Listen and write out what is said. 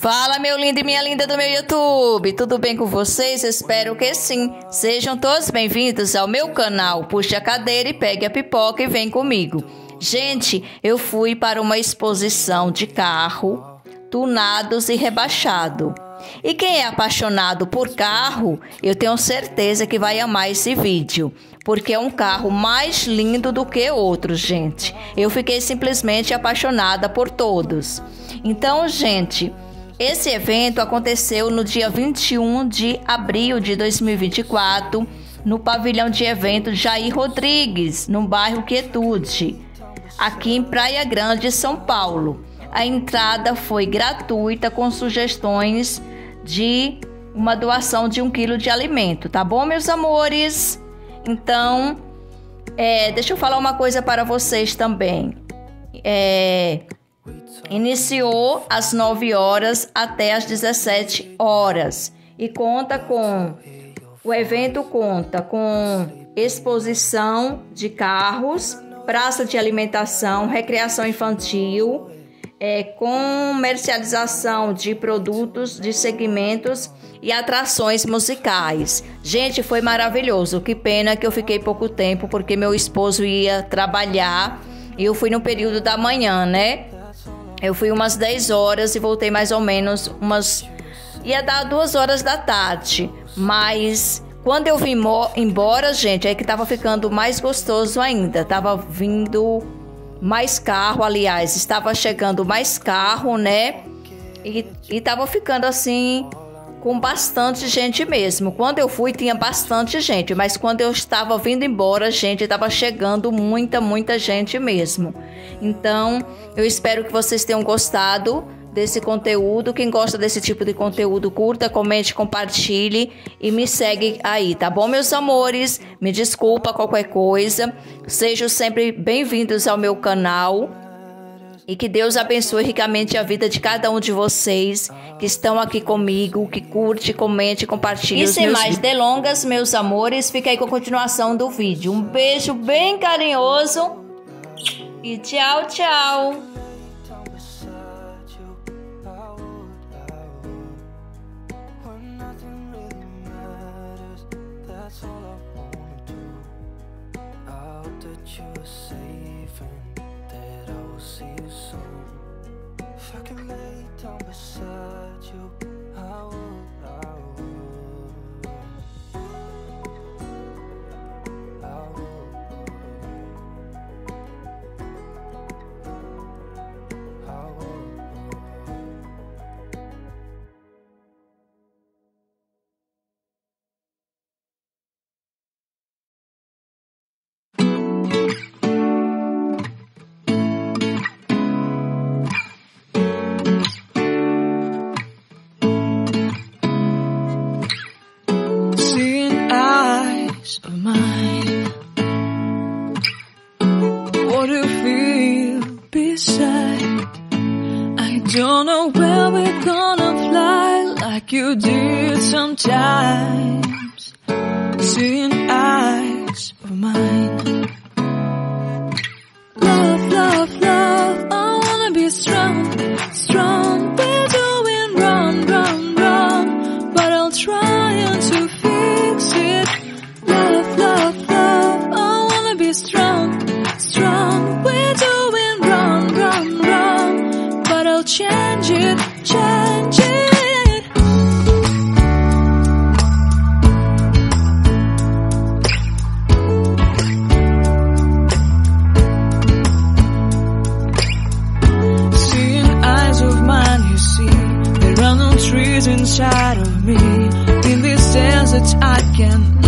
Fala, meu lindo e minha linda do meu YouTube, tudo bem com vocês? Espero que sim. Sejam todos bem-vindos ao meu canal. Puxe a cadeira e pegue a pipoca e vem comigo. Gente, eu fui para uma exposição de carro, tunados e rebaixado. E quem é apaixonado por carro, eu tenho certeza que vai amar esse vídeo, porque é um carro mais lindo do que outros, gente. Eu fiquei simplesmente apaixonada por todos. Então, gente, esse evento aconteceu no dia 21 de abril de 2024, no pavilhão de evento Jair Rodrigues, no bairro Quietude, aqui em Praia Grande, São Paulo. A entrada foi gratuita com sugestões de uma doação de um quilo de alimento, tá bom, meus amores? Então, é, deixa eu falar uma coisa para vocês também. É, Iniciou às 9 horas até às 17 horas e conta com o evento conta com exposição de carros, praça de alimentação, recreação infantil, é, comercialização de produtos de segmentos e atrações musicais. Gente, foi maravilhoso. Que pena que eu fiquei pouco tempo porque meu esposo ia trabalhar e eu fui no período da manhã, né? Eu fui umas 10 horas e voltei mais ou menos umas. ia dar duas horas da tarde. Mas quando eu vim embora, gente, é que tava ficando mais gostoso ainda. Tava vindo mais carro, aliás, estava chegando mais carro, né? E, e tava ficando assim com bastante gente mesmo. Quando eu fui, tinha bastante gente, mas quando eu estava vindo embora, gente, estava chegando muita, muita gente mesmo. Então, eu espero que vocês tenham gostado desse conteúdo. Quem gosta desse tipo de conteúdo, curta, comente, compartilhe e me segue aí, tá bom, meus amores? Me desculpa qualquer coisa. Sejam sempre bem-vindos ao meu canal. E que Deus abençoe ricamente a vida de cada um de vocês que estão aqui comigo, que curte, comente, compartilhe. E sem mais delongas, meus amores, fica aí com a continuação do vídeo. Um beijo bem carinhoso e tchau, tchau. will see you soon. If I can lay down beside you, I will. Don't know where we're gonna fly like you did sometimes. Seeing eyes of mine. Change it, change it. Seeing eyes of mine, you see, there are no trees inside of me. In this desert, I can